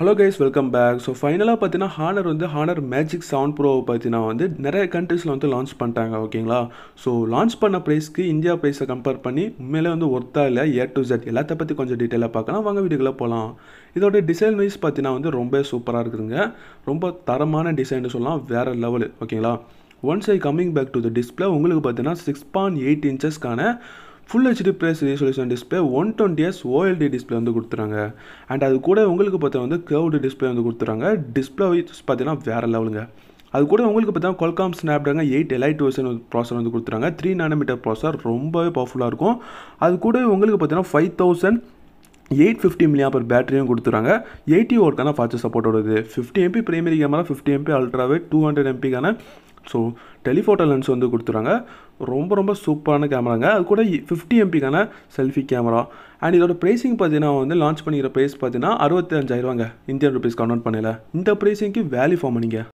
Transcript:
Hello guys welcome back so ஃபைனலாக பார்த்தீங்கன்னா honour வந்து ஹானர் மேஜிக் செவன் ப்ரோவை பார்த்தீங்கன்னா வந்து நிறைய கண்ட்ரீஸில் வந்து லான்ச் பண்ணிட்டாங்க ஓகேங்களா ஸோ லான்ச் பண்ண ப்ரைஸ்க்கு இந்தியா ப்ரைஸை கம்பேர் பண்ணி உண்மையிலே வந்து ஒர்த்தா இல்லை ஏ டு ஜெட் எல்லாத்த பற்றி கொஞ்சம் டீட்டெயிலாக பார்க்கலாம். வாங்க வீடியோக்குள்ளே போகலாம் இதோட டிசைன் வைஸ் பார்த்தீங்கன்னா வந்து ரொம்ப சூப்பராக இருக்குதுங்க. ரொம்ப தரமான டிசைன் சொல்லலாம் வேறு லெவலு ஓகேங்களா once I coming back to the display உங்களுக்கு பார்த்தீங்கன்னா six point eight இன்ச்சஸ்க்கான full HD plus resolution display one twenty S OLED display வந்து கொடுத்துறாங்க. அண்ட் அது கூட உங்களுக்கு பார்த்தா வந்து கேர்வ்டு டிஸ்பிளே வந்து கொடுத்துறாங்க. டிஸ்பிளே வைஸ் பார்த்தீங்கன்னா வேறு லெவலுங்க அது கூட உங்களுக்கு பார்த்தா Qualcomm Snapdragon eight elite version processor வந்து கொடுத்துறாங்க. த்ரீ நானோமீட்டர் ப்ராசர் ரொம்பவே பவர்ஃபுல்லாக இருக்கும். அது கூட உங்களுக்கு பார்த்தீங்கன்னா five thousand eight fifty milliampere பேட்டரியும் கொடுத்துறாங்க. எயிட்டி ஓர்க்கான ஃபாஸ்ட் சப்போர்ட் வருது fifty MP primary camera fifty MP அல்ட்ராவே two hundred எம்பிக்கான ஸோ டெலிஃபோட்டோ லென்ஸ் வந்து கொடுத்துறாங்க. ரொம்ப ரொம்ப சூப்பரான கேமராங்க. அது கூட ஃபிஃப்டி எம்பிக்கான செல்ஃபி கேமரா அண்ட் இதோட ப்ரைஸிங் பார்த்தீங்கன்னா வந்து லான்ச் பண்ணிக்கிற ப்ரைஸ் பார்த்தீங்கன்னா அறுபத்தஞ்சாயிரவாங்க. இந்தியன் ருபீஸ் கன்வெர்ட் பண்ணல இந்த ப்ரைஸிங்க்கு வேல்யூ ஃபார்ம் பண்ணிங்க.